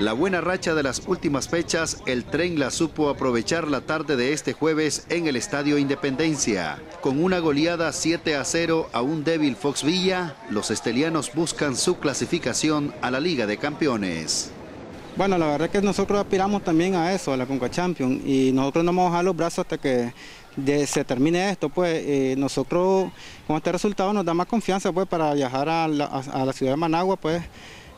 La buena racha de las últimas fechas, el tren la supo aprovechar la tarde de este jueves en el Estadio Independencia. Con una goleada 7 a 0 a un débil Fox Villa, los estelianos buscan su clasificación a la Liga de Campeones. Bueno, la verdad es que nosotros aspiramos también a eso, a la Conca Champions, y nosotros no vamos a bajar los brazos hasta que se termine esto, pues eh, nosotros con este resultado nos da más confianza pues para viajar a la, a la ciudad de Managua, pues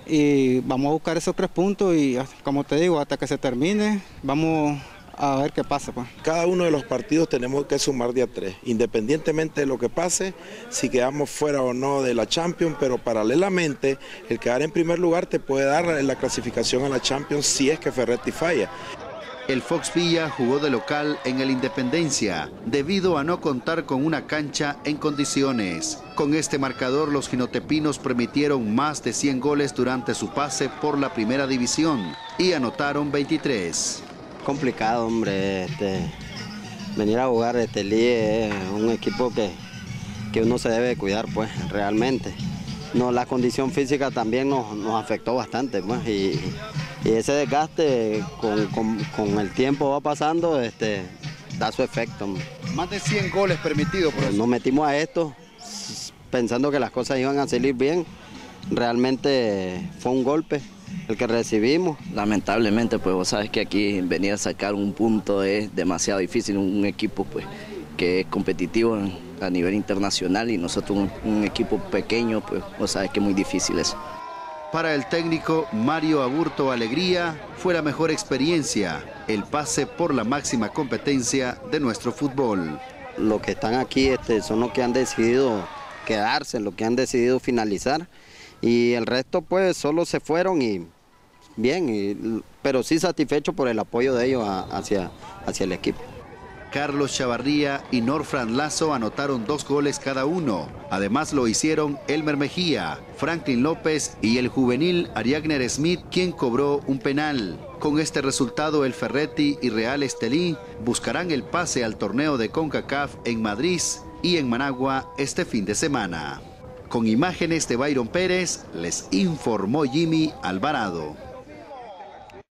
y vamos a buscar esos tres puntos y como te digo, hasta que se termine, vamos a ver qué pasa. Pues. Cada uno de los partidos tenemos que sumar día tres, independientemente de lo que pase, si quedamos fuera o no de la Champions, pero paralelamente el quedar en primer lugar te puede dar la clasificación a la Champions si es que Ferretti falla. El Fox Villa jugó de local en el Independencia debido a no contar con una cancha en condiciones. Con este marcador los ginotepinos permitieron más de 100 goles durante su pase por la primera división y anotaron 23. Complicado, hombre. Este, venir a jugar este Ligue es un equipo que, que uno se debe cuidar, pues, realmente. No, la condición física también nos, nos afectó bastante, pues, y, y ese desgaste con, el tiempo va pasando, este, da su efecto. Más de 100 goles permitidos por eso. Nos metimos a esto pensando que las cosas iban a salir bien. Realmente fue un golpe el que recibimos. Lamentablemente, pues vos sabes que aquí venir a sacar un punto es demasiado difícil. Un equipo pues que es competitivo a nivel internacional y nosotros un, un equipo pequeño, pues vos sabes que es muy difícil eso. Para el técnico Mario Aburto Alegría fue la mejor experiencia, el pase por la máxima competencia de nuestro fútbol. Los que están aquí este, son los que han decidido quedarse, los que han decidido finalizar y el resto pues solo se fueron y bien, pero sí satisfecho por el apoyo de ellos hacia, hacia el equipo. Carlos Chavarría y Norfran Lazo anotaron dos goles cada uno. Además lo hicieron Elmer Mejía, Franklin López y el juvenil Ariagner Smith, quien cobró un penal. Con este resultado, el Ferretti y Real Estelí buscarán el pase al torneo de CONCACAF en Madrid y en Managua este fin de semana. Con imágenes de Byron Pérez, les informó Jimmy Alvarado.